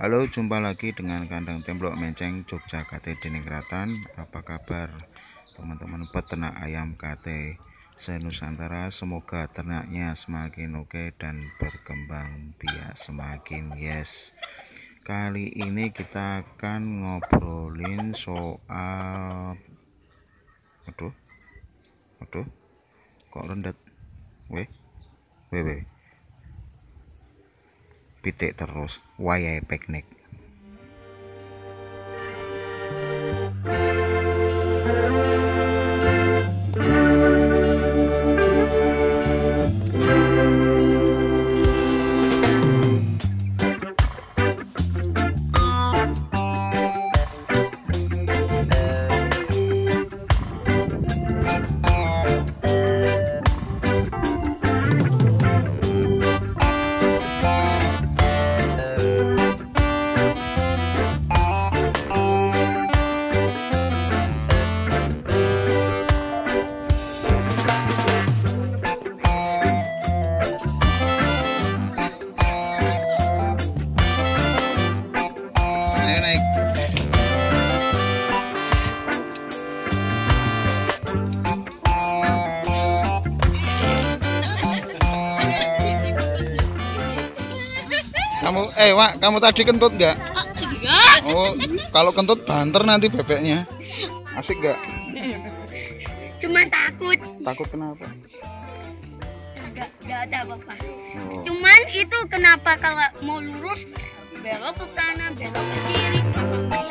Halo, jumpa lagi dengan kandang templok menceng Yogyakarta Diningkratan. Apa kabar teman-teman peternak ayam KT senusantara? Semoga ternaknya semakin oke dan berkembang biak semakin yes. Kali ini kita akan ngobrolin soal Aduh. Aduh. Kok rendet? Weh. Weh, weh pitik terus wayai piknik Kamu, eh Wak, kamu tadi kentut nggak? Enggak. Oh, kalau kentut banter nanti bebeknya. Asik nggak? Cuma takut. Takut kenapa? Enggak ada apa-apa. Oh. Cuman itu kenapa kalau mau lurus belok ke kanan, belok ke kiri. Thank you.